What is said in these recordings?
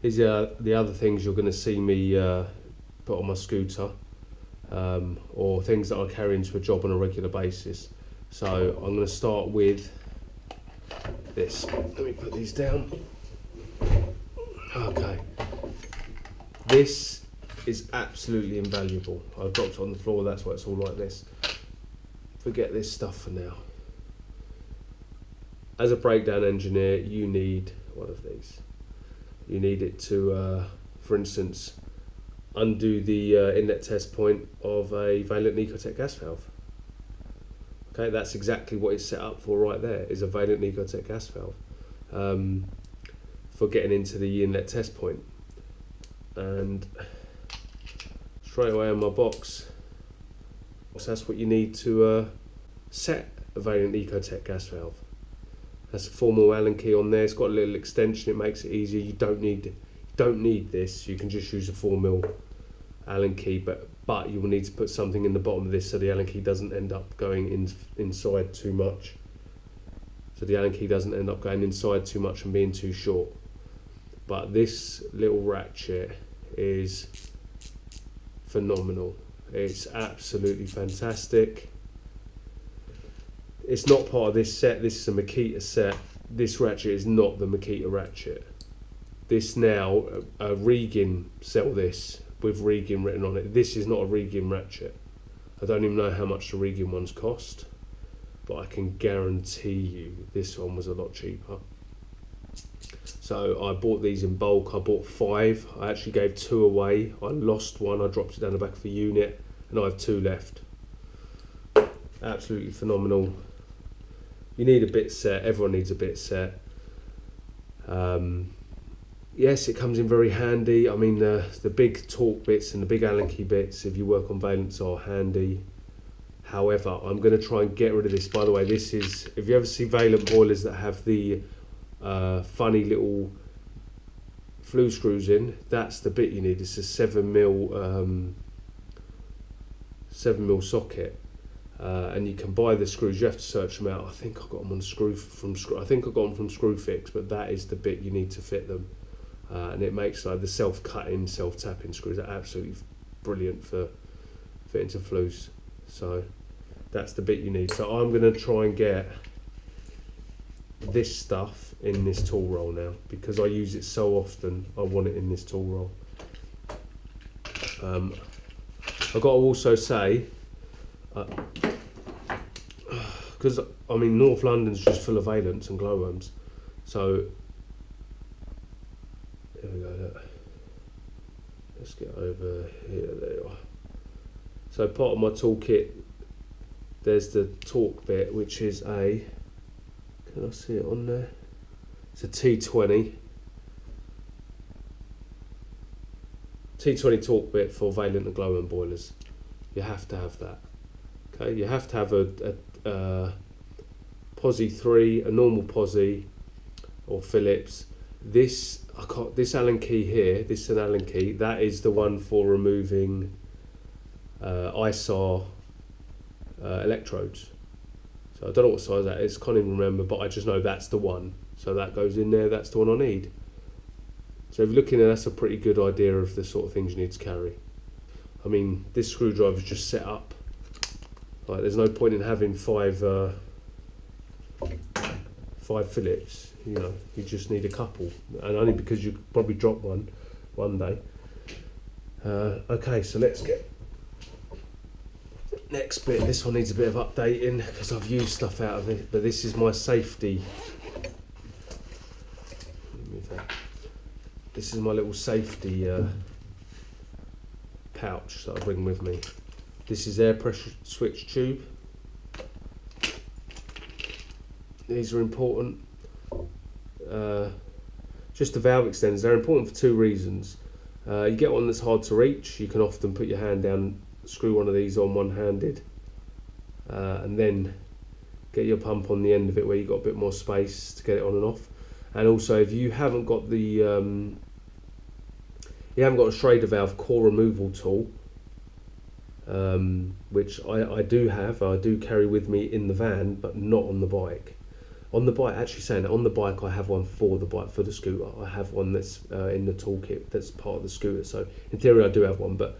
These are the other things you're going to see me uh, put on my scooter um, or things that I carry into a job on a regular basis. So I'm going to start with this. Let me put these down. Okay. This is absolutely invaluable. I've dropped it on the floor, that's why it's all like this. Forget this stuff for now. As a breakdown engineer, you need one of these. You need it to, uh, for instance, undo the uh, inlet test point of a Vaillant Ecotec gas valve. Okay, that's exactly what it's set up for right there, is a Vaillant Ecotec gas valve. Um, for getting into the inlet test point. And straight away on my box, so that's what you need to uh, set a Vaillant Ecotec gas valve. That's a 4 mil Allen key on there. It's got a little extension. It makes it easier. You don't need don't need this. You can just use a 4 mil Allen key, but but you will need to put something in the bottom of this so the Allen key doesn't end up going in inside too much. So the Allen key doesn't end up going inside too much and being too short. But this little ratchet is phenomenal. It's absolutely fantastic. It's not part of this set. This is a Makita set. This ratchet is not the Makita ratchet. This now, a Regan sell this with Regan written on it. This is not a Regan ratchet. I don't even know how much the Regan ones cost, but I can guarantee you this one was a lot cheaper. So I bought these in bulk. I bought five. I actually gave two away. I lost one. I dropped it down the back of the unit, and I have two left. Absolutely phenomenal. You need a bit set. Everyone needs a bit set. Um, yes, it comes in very handy. I mean, the the big torque bits and the big Allen key bits, if you work on Vaillants, are handy. However, I'm going to try and get rid of this. By the way, this is if you ever see Vaillant boilers that have the uh, funny little flue screws in, that's the bit you need. It's a seven mil um, seven mil socket. Uh, and you can buy the screws. You have to search them out. I think I got them on screw from screw. I think I got them from Screwfix, but that is the bit you need to fit them. Uh, and it makes like the self-cutting, self-tapping screws are absolutely brilliant for fitting to flues. So that's the bit you need. So I'm going to try and get this stuff in this tool roll now because I use it so often I want it in this tool roll um, I've got to also say because I mean North London's just full of Vaillants and glowworms so we go let's get over here there you are so part of my toolkit there's the torque bit which is a can I see it on there? It's a T20. T20 torque bit for Vaillant and Glowworm boilers. You have to have that. Okay, you have to have a, a, a Posi 3, a normal Posi or Phillips. This I can't, this Allen key here, this is an Allen key, that is the one for removing uh, ISAR uh, electrodes. So I don't know what size that is, can't even remember, but I just know that's the one. So that goes in there, that's the one I need. So if you're looking at that's a pretty good idea of the sort of things you need to carry. I mean, this screwdriver is just set up. Like, there's no point in having five uh, five Phillips. You know, you just need a couple, and only because you probably drop one one day. Uh, okay, so let's get next bit, this one needs a bit of updating because I've used stuff out of it, but this is my safety. This is my little safety uh, pouch that I bring with me. This is air pressure switch tube. These are important. Uh, just the valve extenders, they're important for two reasons. Uh, you get one that's hard to reach, you can often put your hand down screw one of these on one-handed uh, and then get your pump on the end of it where you've got a bit more space to get it on and off and also if you haven't got the um, you haven't got a Schrader valve core removal tool um, which I, I do have I do carry with me in the van but not on the bike on the bike. Actually, saying that on the bike, I have one for the bike for the scooter. I have one that's uh, in the toolkit that's part of the scooter. So in theory, I do have one. But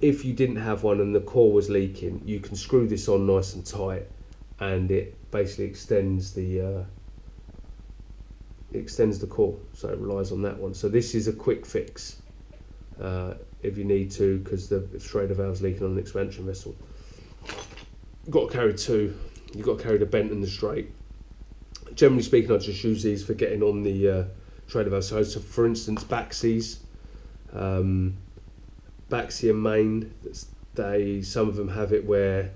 if you didn't have one and the core was leaking, you can screw this on nice and tight, and it basically extends the. Uh, extends the core, so it relies on that one. So this is a quick fix uh, if you need to, because the Schrader valve's leaking on an expansion vessel. You've got to carry two. You've got to carry the bent and the straight generally speaking, I just use these for getting on the uh, Schrader valve. So, so, for instance, Baxies, um, Baxi and Main, they some of them have it where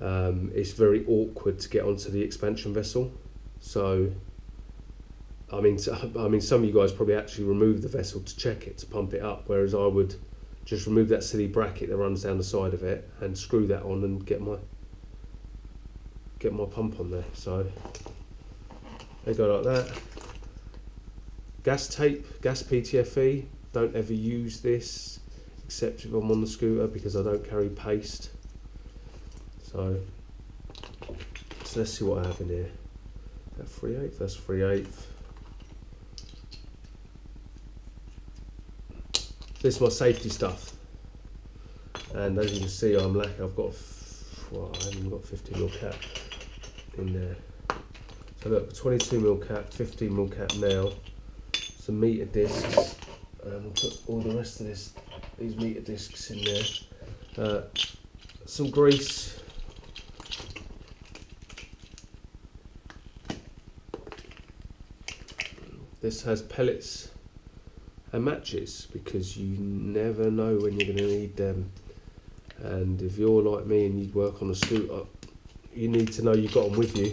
um, it's very awkward to get onto the expansion vessel. So, I mean, I mean, some of you guys probably actually remove the vessel to check it to pump it up, whereas I would just remove that silly bracket that runs down the side of it and screw that on and get my get my pump on there. So they go like that. Gas tape, gas PTFE. Don't ever use this except if I'm on the scooter because I don't carry paste. So, so let's see what I have in here. That 3 8 that's 3 8 This is my safety stuff. And as you can see, I'm lacking. I've got, well, I haven't got 50 mil cap in there. So look, 22 mil cap, 15 mil cap now, some meter discs, and we'll put all the rest of this, these meter discs in there. Uh, some grease. This has pellets and matches because you never know when you're going to need them. And if you're like me and you work on a scooter, you need to know you've got them with you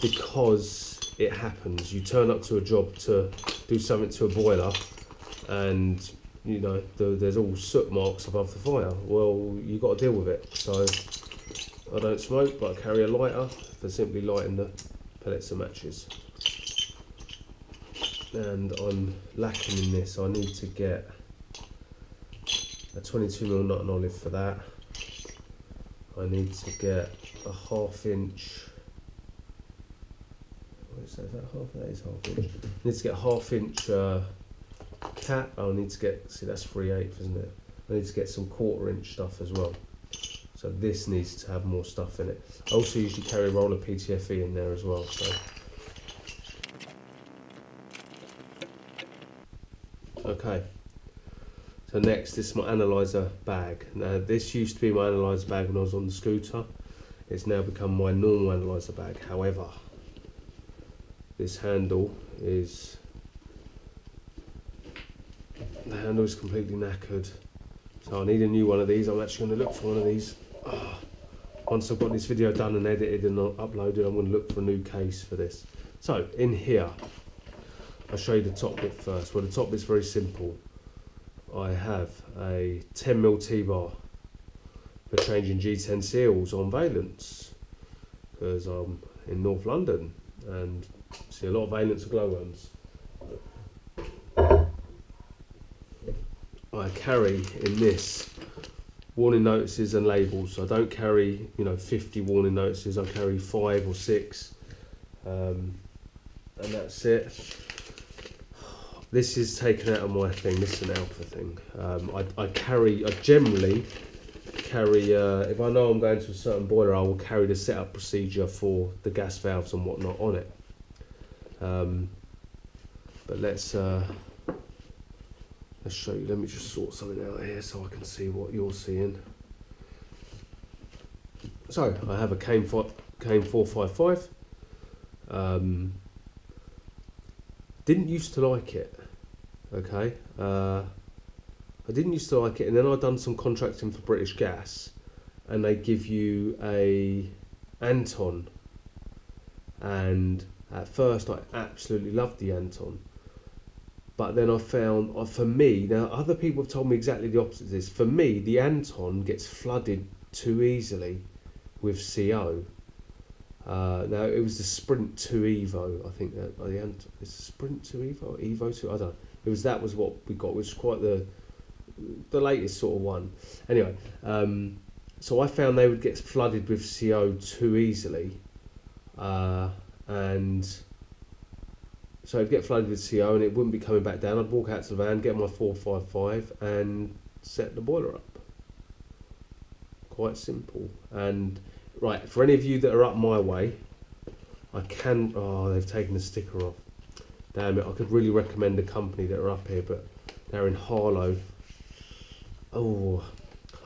because it happens. You turn up to a job to do something to a boiler, and you know the, there's all soot marks above the fire. Well, you've got to deal with it. So I don't smoke, but I carry a lighter for simply lighting the pellets and matches. And I'm lacking in this. I need to get a 22mm nut and olive for that. I need to get a half inch is that half? That is half inch. I need to get a half inch uh, cap. I'll need to get, see that's 3 8 isn't it? I need to get some quarter inch stuff as well. So this needs to have more stuff in it. I also usually carry a roll of PTFE in there as well. So. Okay. So next, this is my analyzer bag. Now this used to be my analyzer bag when I was on the scooter. It's now become my normal analyzer bag. However, this handle is the handle is completely knackered so I need a new one of these I'm actually going to look for one of these oh, once I've got this video done and edited and uploaded I'm going to look for a new case for this so in here I'll show you the top bit first well the top bit's very simple I have a 10mm T-bar for changing G10 seals on Vaillants because I'm in North London and See a lot of Vaillants glowworms. I carry in this warning notices and labels. I don't carry, you know, 50 warning notices. I carry five or six, um, and that's it. This is taken out of my thing. This is an alpha thing. Um, I, I carry. I generally carry. Uh, if I know I'm going to a certain boiler, I will carry the setup procedure for the gas valves and whatnot on it. Um, but let's uh, let's show you. Let me just sort something out here so I can see what you're seeing. So I have a five five. Um, didn't used to like it. Okay. Uh, I didn't used to like it, and then I done some contracting for British Gas, and they give you a Anton, and at first, I absolutely loved the Anton. But then I found, uh, for me, now other people have told me exactly the opposite of this. For me, the Anton gets flooded too easily with CO. Uh, now it was the Sprint 2 Evo, I think that uh, the Anton is Sprint 2 Evo, Evo 2, I don't know. It was that was what we got, which was quite the the latest sort of one. Anyway, um, so I found they would get flooded with CO too easily, uh, and so I'd get flooded with CO and it wouldn't be coming back down. I'd walk out to the van, get my 455 and set the boiler up. Quite simple. And right, for any of you that are up my way, I can. Oh, they've taken the sticker off. Damn it! I could really recommend a company that are up here, but they're in Harlow. Oh,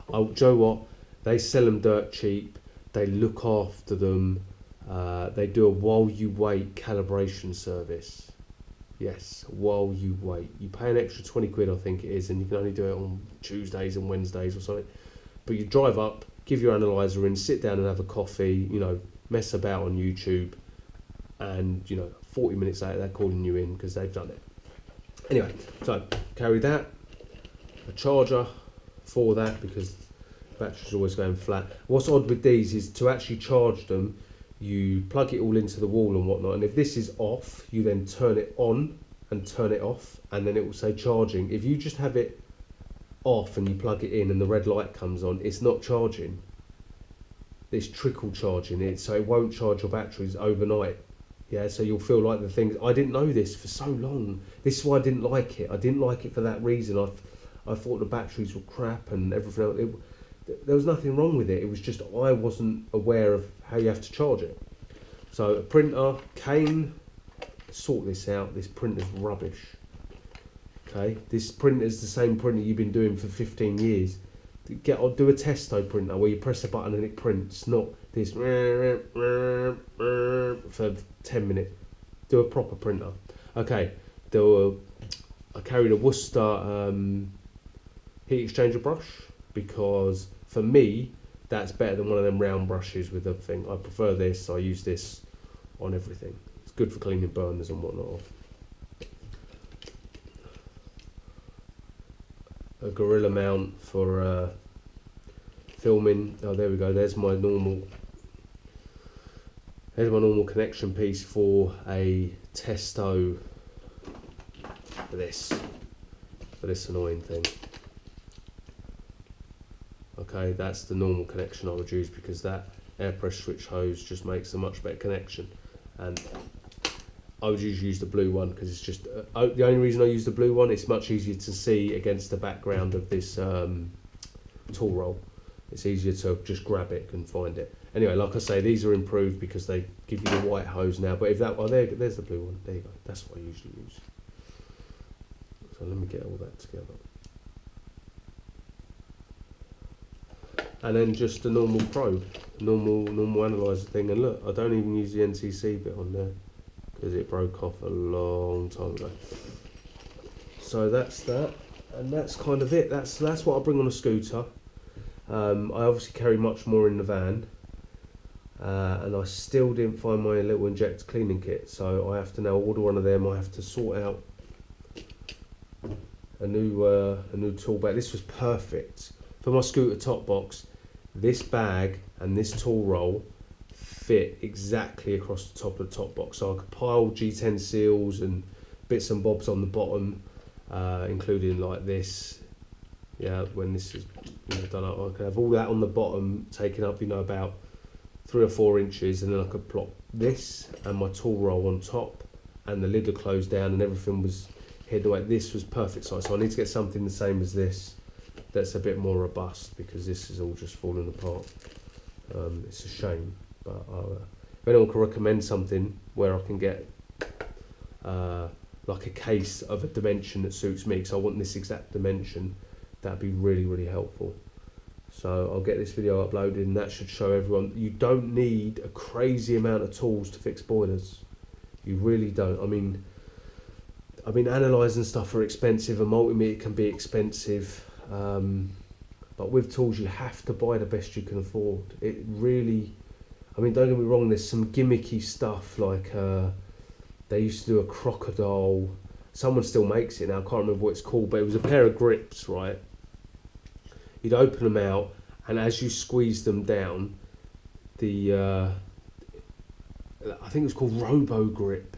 oh, Joe, what? They sell them dirt cheap. They look after them. Uh, they do a while you wait calibration service. Yes, while you wait. You pay an extra 20 quid, I think it is, and you can only do it on Tuesdays and Wednesdays or something. But you drive up, give your analyzer in, sit down and have a coffee, you know, mess about on YouTube, and, you know, 40 minutes later they're calling you in because they've done it. Anyway, so carry that, a charger for that because battery's always going flat. What's odd with these is to actually charge them, you plug it all into the wall and whatnot, and if this is off, you then turn it on and turn it off, and then it will say charging. If you just have it off and you plug it in and the red light comes on, it's not charging. It's trickle charging it, so it won't charge your batteries overnight. Yeah, so you'll feel like the things. I didn't know this for so long. This is why I didn't like it. I didn't like it for that reason. I, I thought the batteries were crap and everything else. It, there was nothing wrong with it. It was just I wasn't aware of how you have to charge it. So a printer, Kane, sort this out. This printer's rubbish. Okay, this printer is the same printer you've been doing for 15 years. Get or do a testo printer where you press a button and it prints, not this for 10 minutes. Do a proper printer. Okay, there I carried a Worcester um, heat exchanger brush because for me that's better than one of them round brushes with the thing. I prefer this. I use this on everything. It's good for cleaning burners and whatnot off. A Gorilla mount for uh, filming. Oh, there we go. There's my normal. There's my normal connection piece for a Testo. For this, for this annoying thing. Okay, that's the normal connection I would use because that air pressure switch hose just makes a much better connection. And I would usually use the blue one because it's just uh, oh, the only reason I use the blue one. It's much easier to see against the background of this um, tool roll. It's easier to just grab it and find it. Anyway, like I say, these are improved because they give you the white hose now. But if that, oh, there, there's the blue one. There you go. That's what I usually use. So let me get all that together. and then just a normal probe, normal normal analyzer thing. And look, I don't even use the NCC bit on there because it broke off a long time ago. So that's that, and that's kind of it. That's that's what I bring on a scooter. Um, I obviously carry much more in the van, uh, and I still didn't find my little injector cleaning kit. So I have to now order one of them. I have to sort out a new uh, a new tool bag. This was perfect for my scooter top box, this bag and this tool roll fit exactly across the top of the top box. So I could pile G10 seals and bits and bobs on the bottom, uh, including like this. Yeah, when this is you know, done up, I could have all that on the bottom, taking up you know about three or four inches, and then I could plop this and my tool roll on top, and the lid would close down, and everything was hid away. This was perfect size, so I need to get something the same as this that's a bit more robust because this is all just falling apart. Um, it's a shame, but uh, if anyone can recommend something where I can get uh, like a case of a dimension that suits me, because I want this exact dimension, that'd be really really helpful. So I'll get this video uploaded, and that should show everyone you don't need a crazy amount of tools to fix boilers. You really don't. I mean. I mean, analysing stuff are expensive, a multimeter can be expensive. Um, but with tools, you have to buy the best you can afford. It really, I mean, don't get me wrong. There's some gimmicky stuff like uh, they used to do a crocodile. Someone still makes it now. I can't remember what it's called, but it was a pair of grips, right? You'd open them out, and as you squeeze them down, the uh, I think it was called Robo Grip.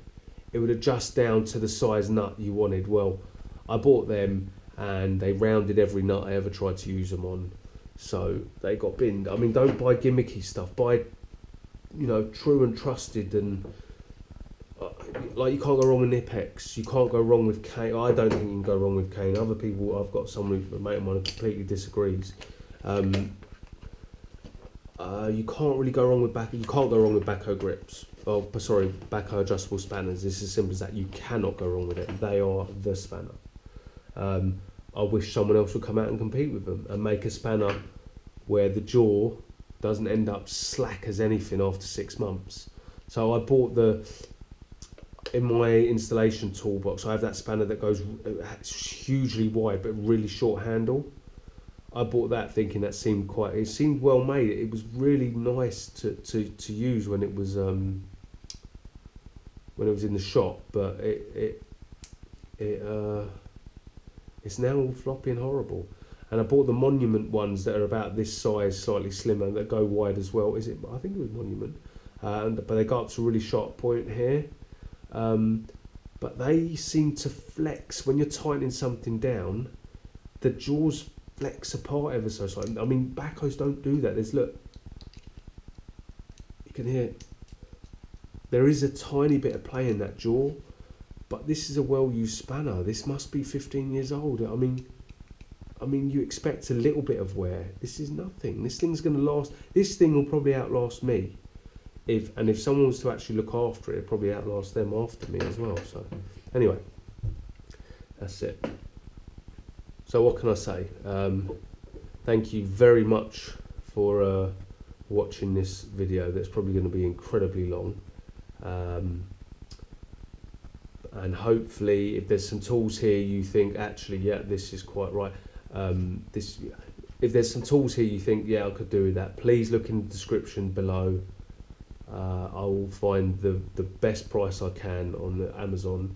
It would adjust down to the size nut you wanted. Well, I bought them and they rounded every nut I ever tried to use them on. So they got binned. I mean, don't buy gimmicky stuff. Buy you know true and trusted and like you can't go wrong with Knipex. You can't go wrong with Kane. I don't think you can go wrong with Kane. Other people, I've got someone, a mate of mine, who completely disagrees. Um, uh, you can't really go wrong with back. You can't go wrong with Bahco grips. Oh, sorry, Bahco adjustable spanners. It's as simple as that. You cannot go wrong with it. They are the spanner. Um, I wish someone else would come out and compete with them and make a spanner where the jaw doesn't end up slack as anything after six months. So I bought the in my installation toolbox. I have that spanner that goes uh, hugely wide but really short handle. I bought that thinking that seemed quite. It seemed well made. It was really nice to, to, to use when it was um, when it was in the shop, but it it it uh, it's now all floppy and horrible. And I bought the Monument ones that are about this size, slightly slimmer, that go wide as well. Is it? I think it was Monument, uh, and but they got up to a really sharp point here. Um, but they seem to flex when you're tightening something down. The jaws flex apart ever so slightly. I mean, Bahcos don't do that. There's look, you can hear. There is a tiny bit of play in that jaw, but this is a well-used spanner. This must be 15 years old. I mean, I mean, you expect a little bit of wear. This is nothing. This thing's going to last. This thing will probably outlast me. If and if someone was to actually look after it, it'd probably outlast them after me as well. So, anyway, that's it. So what can I say? Um, thank you very much for uh, watching this video. That's probably going to be incredibly long. Um, and hopefully, if there's some tools here you think actually, yeah, this is quite right. Um, this, if there's some tools here you think, yeah, I could do that. Please look in the description below. Uh, I will find the the best price I can on Amazon,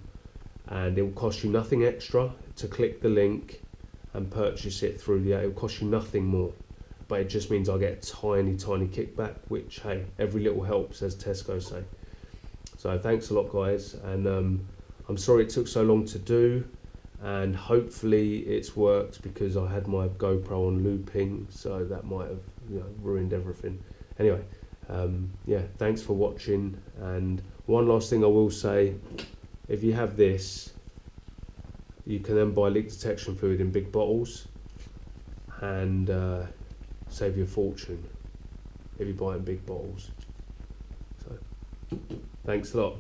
and it will cost you nothing extra to click the link and purchase it through the. It will cost you nothing more, but it just means I get a tiny, tiny kickback. Which hey, every little helps, as Tesco say. So thanks a lot, guys, and um, I'm sorry it took so long to do, and hopefully it's worked because I had my GoPro on looping, so that might have you know, ruined everything. Anyway, um, yeah, thanks for watching. And one last thing I will say, if you have this, you can then buy leak detection fluid in big bottles and uh, save your fortune if you buy in big bottles. So, thanks a lot.